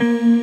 Mm-hmm.